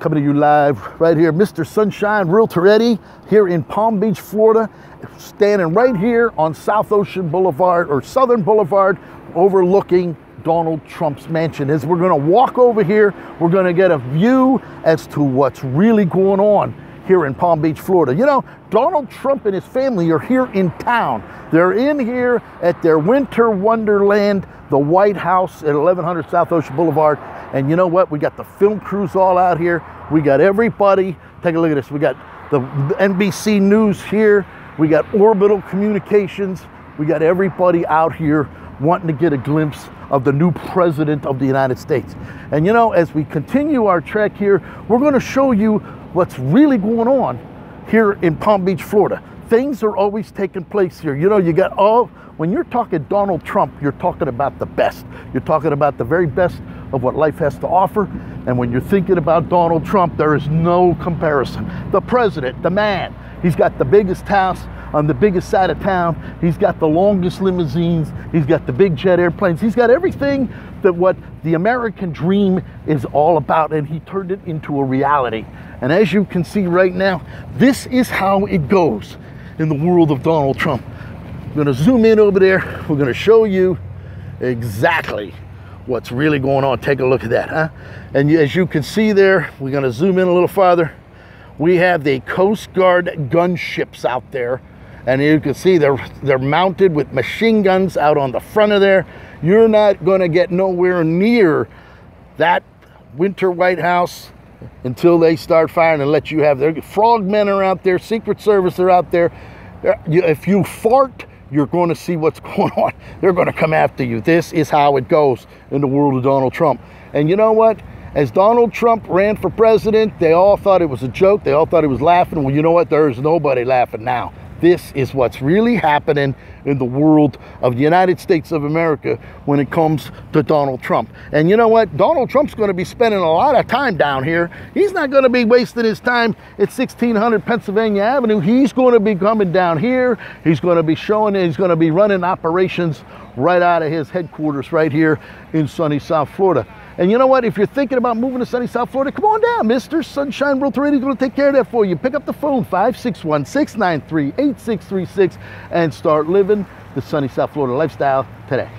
coming to you live right here, Mr. Sunshine Realtor Eddie here in Palm Beach, Florida, standing right here on South Ocean Boulevard or Southern Boulevard overlooking Donald Trump's mansion. As we're going to walk over here, we're going to get a view as to what's really going on here in Palm Beach, Florida. You know, Donald Trump and his family are here in town. They're in here at their winter wonderland, the White House at 1100 South Ocean Boulevard. And you know what? We got the film crews all out here. We got everybody. Take a look at this. We got the NBC News here. We got Orbital Communications. We got everybody out here wanting to get a glimpse of the new president of the United States. And you know, as we continue our trek here, we're going to show you what's really going on here in Palm Beach, Florida. Things are always taking place here. You know, you got all, when you're talking Donald Trump, you're talking about the best. You're talking about the very best of what life has to offer. And when you're thinking about Donald Trump, there is no comparison. The president, the man, he's got the biggest house on the biggest side of town. He's got the longest limousines. He's got the big jet airplanes. He's got everything that what the American dream is all about. And he turned it into a reality. And as you can see right now, this is how it goes in the world of Donald Trump. Going to zoom in over there. We're going to show you exactly what's really going on. Take a look at that, huh? And as you can see there, we're going to zoom in a little farther. We have the Coast Guard gunships out there. And you can see they're, they're mounted with machine guns out on the front of there. You're not going to get nowhere near that winter White House until they start firing and let you have their frogmen are out there, Secret Service are out there. If you fart, you're going to see what's going on. They're going to come after you. This is how it goes in the world of Donald Trump. And you know what? As Donald Trump ran for president, they all thought it was a joke. They all thought he was laughing. Well, you know what? There's nobody laughing now. This is what's really happening in the world of the United States of America when it comes to Donald Trump. And you know what? Donald Trump's going to be spending a lot of time down here. He's not going to be wasting his time at 1600 Pennsylvania Avenue. He's going to be coming down here. He's going to be showing, he's going to be running operations right out of his headquarters right here in sunny South Florida. And you know what? If you're thinking about moving to sunny South Florida, come on down. Mr. Sunshine Realtor is going to take care of that for you. Pick up the phone, 561 693 8636, and start living the sunny South Florida lifestyle today.